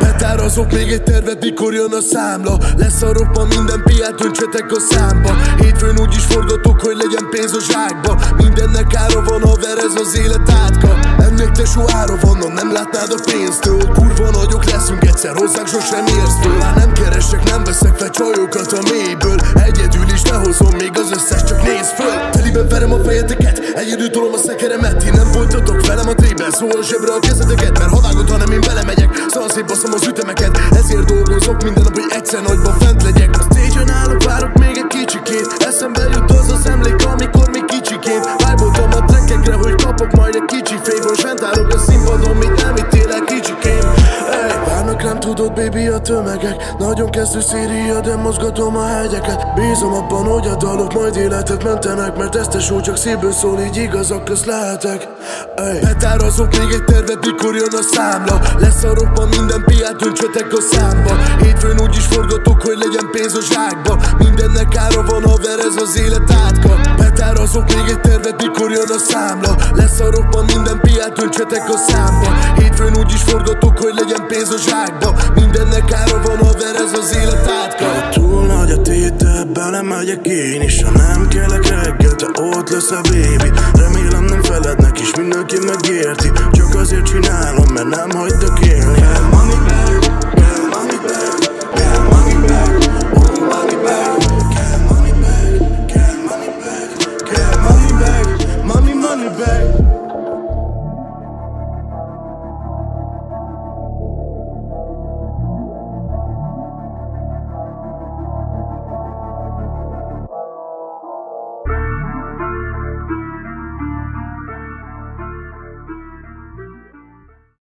Határozok még egy tervet, mikor jön a számla. Lesz a minden piát, öntsetek a számba. Hétfőn úgy is forgatok, hogy legyen pénz a zsákba. Mindennek ára van, haver, ez az élet átka. Ennek tesó ára van, nem látnád a pénztől. Kurva nagyok leszünk, egyszer hozzánk sosem érsz föl. Csak nézd föl. Teliben verem a fejeteket, egyedül tolom a szekeremet. Ti nem voltatok velem a trében, szól zsebre a kezeteket Mert ha vágod, hanem én belemegyek, szóval szép baszom az ütemeket Ezért dolgozok minden nap, hogy egyszer nagyban fent legyek. A stage-en állok, várok még egy kicsikét. Eszembe jut az az emlék, amikor még kicsikét. Vájboltam a trekkekre, hogy kapok majd egy kicsi favor Sent állok Tudod, baby, a tömegek? Nagyon kezdő széria, de mozgatom a hegyeket. Bízom abban, hogy a dalok majd életet mentenek Mert ezt show csak szívből szól, így igazak közt lehetek. Ey. Betárazok még egy tervet, mikor jön a számla. Lesz a roppa, minden piát öntsetek a számba. Hétfőn úgy is forgatok, hogy legyen pénz a zsákba. Mindennek ára van, haver, ez az élet átka Betárazok még tervet, mikor jön a számla. Lesz a roppa, minden piát öntsetek a számba. Hétfőn úgy is forgatok, hogy legyen pénz a zsákba. Mindennek ára van, haver, ez az élet átka. Túl nagy a tétel, belemegyek én is. Ha nem kelek reggel, te ott lesz a baby Remélem nem felednek és mindenki megérti. Csak azért csinálom, mert nem hagydok élni